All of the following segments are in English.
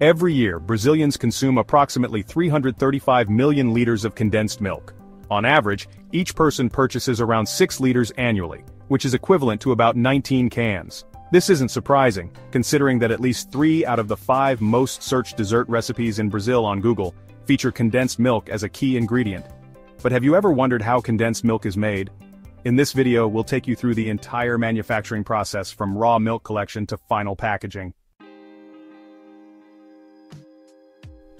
Every year, Brazilians consume approximately 335 million liters of condensed milk. On average, each person purchases around 6 liters annually, which is equivalent to about 19 cans. This isn't surprising, considering that at least 3 out of the 5 most searched dessert recipes in Brazil on Google feature condensed milk as a key ingredient. But have you ever wondered how condensed milk is made? In this video we'll take you through the entire manufacturing process from raw milk collection to final packaging.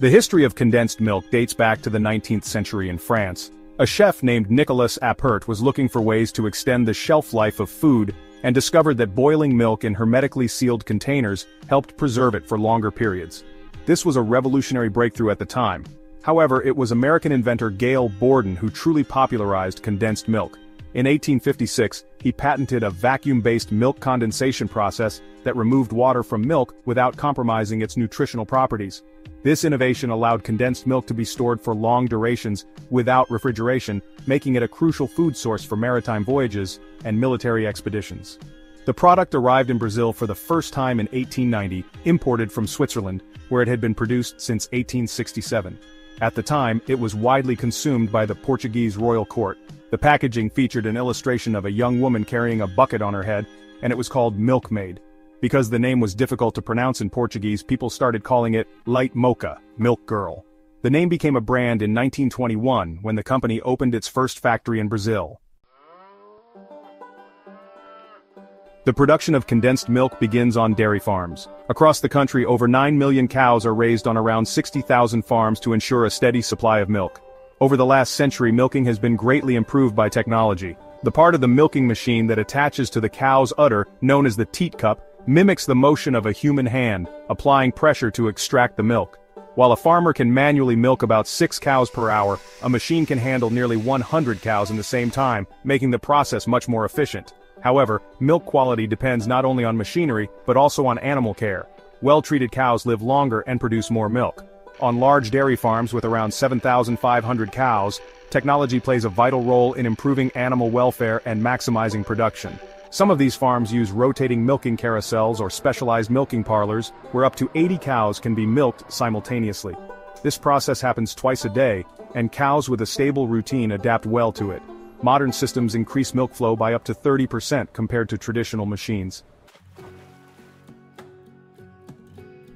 The history of condensed milk dates back to the 19th century in France. A chef named Nicolas Appert was looking for ways to extend the shelf life of food and discovered that boiling milk in hermetically sealed containers helped preserve it for longer periods. This was a revolutionary breakthrough at the time. However, it was American inventor Gail Borden who truly popularized condensed milk. In 1856, he patented a vacuum-based milk condensation process that removed water from milk without compromising its nutritional properties. This innovation allowed condensed milk to be stored for long durations, without refrigeration, making it a crucial food source for maritime voyages and military expeditions. The product arrived in Brazil for the first time in 1890, imported from Switzerland, where it had been produced since 1867. At the time, it was widely consumed by the Portuguese royal court. The packaging featured an illustration of a young woman carrying a bucket on her head, and it was called Milkmaid. Because the name was difficult to pronounce in Portuguese people started calling it Leite Moça, Milk Girl. The name became a brand in 1921 when the company opened its first factory in Brazil. The production of condensed milk begins on dairy farms. Across the country over 9 million cows are raised on around 60,000 farms to ensure a steady supply of milk. Over the last century milking has been greatly improved by technology. The part of the milking machine that attaches to the cow's udder, known as the teat cup, mimics the motion of a human hand, applying pressure to extract the milk. While a farmer can manually milk about 6 cows per hour, a machine can handle nearly 100 cows in the same time, making the process much more efficient. However, milk quality depends not only on machinery, but also on animal care. Well-treated cows live longer and produce more milk. On large dairy farms with around 7,500 cows, technology plays a vital role in improving animal welfare and maximizing production. Some of these farms use rotating milking carousels or specialized milking parlors, where up to 80 cows can be milked simultaneously. This process happens twice a day, and cows with a stable routine adapt well to it. Modern systems increase milk flow by up to 30% compared to traditional machines.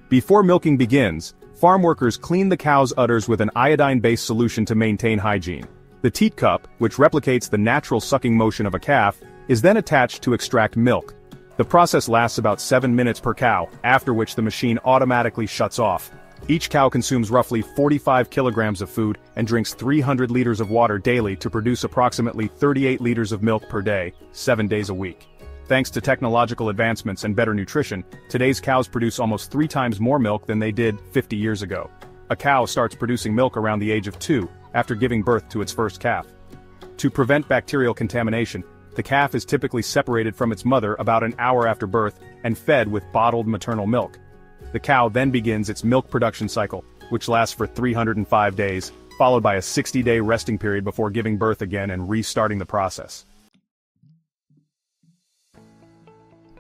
Before milking begins, farm workers clean the cow's udders with an iodine-based solution to maintain hygiene. The teat cup, which replicates the natural sucking motion of a calf, is then attached to extract milk. The process lasts about 7 minutes per cow, after which the machine automatically shuts off. Each cow consumes roughly 45 kilograms of food and drinks 300 liters of water daily to produce approximately 38 liters of milk per day, 7 days a week. Thanks to technological advancements and better nutrition, today's cows produce almost three times more milk than they did 50 years ago. A cow starts producing milk around the age of 2, after giving birth to its first calf. To prevent bacterial contamination, the calf is typically separated from its mother about an hour after birth and fed with bottled maternal milk. The cow then begins its milk production cycle, which lasts for 305 days, followed by a 60-day resting period before giving birth again and restarting the process.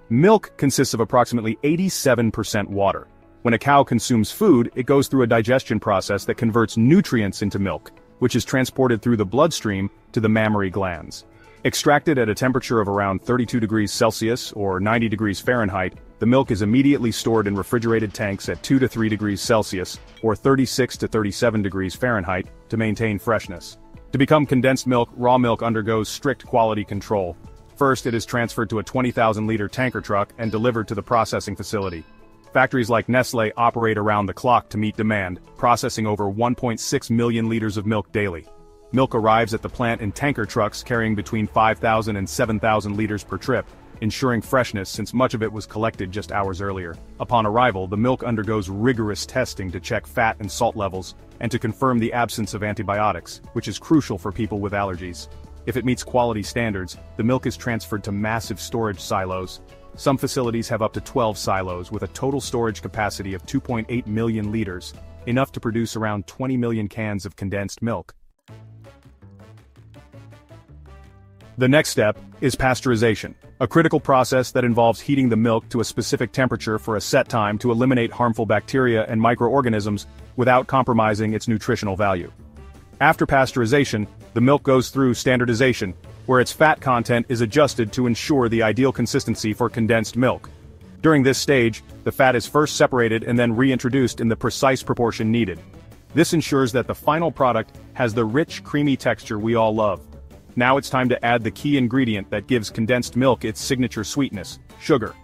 Milk consists of approximately 87% water. When a cow consumes food, it goes through a digestion process that converts nutrients into milk, which is transported through the bloodstream to the mammary glands. Extracted at a temperature of around 32 degrees Celsius or 90 degrees Fahrenheit, the milk is immediately stored in refrigerated tanks at 2 to 3 degrees Celsius or 36 to 37 degrees Fahrenheit to maintain freshness. To become condensed milk, raw milk undergoes strict quality control. First it is transferred to a 20,000-liter tanker truck and delivered to the processing facility. Factories like Nestle operate around the clock to meet demand, processing over 1.6 million liters of milk daily. Milk arrives at the plant in tanker trucks carrying between 5,000 and 7,000 liters per trip, ensuring freshness since much of it was collected just hours earlier. Upon arrival, the milk undergoes rigorous testing to check fat and salt levels, and to confirm the absence of antibiotics, which is crucial for people with allergies. If it meets quality standards, the milk is transferred to massive storage silos. Some facilities have up to 12 silos with a total storage capacity of 2.8 million liters, enough to produce around 20 million cans of condensed milk. The next step is pasteurization, a critical process that involves heating the milk to a specific temperature for a set time to eliminate harmful bacteria and microorganisms without compromising its nutritional value. After pasteurization, the milk goes through standardization, where its fat content is adjusted to ensure the ideal consistency for condensed milk. During this stage, the fat is first separated and then reintroduced in the precise proportion needed. This ensures that the final product has the rich, creamy texture we all love. Now it's time to add the key ingredient that gives condensed milk its signature sweetness, sugar.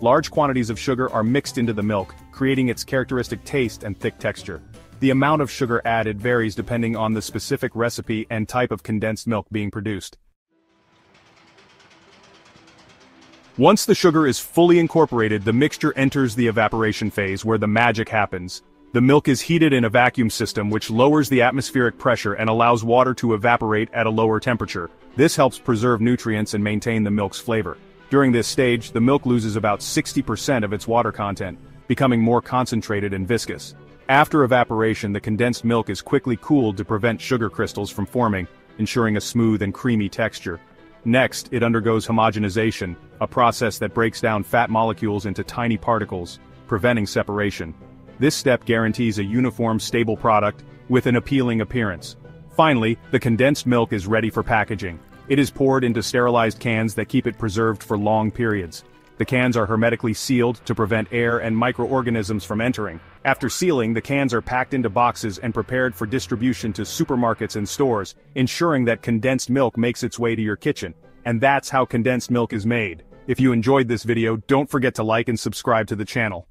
Large quantities of sugar are mixed into the milk, creating its characteristic taste and thick texture. The amount of sugar added varies depending on the specific recipe and type of condensed milk being produced. Once the sugar is fully incorporated the mixture enters the evaporation phase where the magic happens. The milk is heated in a vacuum system which lowers the atmospheric pressure and allows water to evaporate at a lower temperature. This helps preserve nutrients and maintain the milk's flavor. During this stage, the milk loses about 60% of its water content, becoming more concentrated and viscous. After evaporation the condensed milk is quickly cooled to prevent sugar crystals from forming, ensuring a smooth and creamy texture. Next, it undergoes homogenization, a process that breaks down fat molecules into tiny particles, preventing separation. This step guarantees a uniform stable product, with an appealing appearance. Finally, the condensed milk is ready for packaging. It is poured into sterilized cans that keep it preserved for long periods. The cans are hermetically sealed to prevent air and microorganisms from entering. After sealing, the cans are packed into boxes and prepared for distribution to supermarkets and stores, ensuring that condensed milk makes its way to your kitchen. And that's how condensed milk is made. If you enjoyed this video don't forget to like and subscribe to the channel.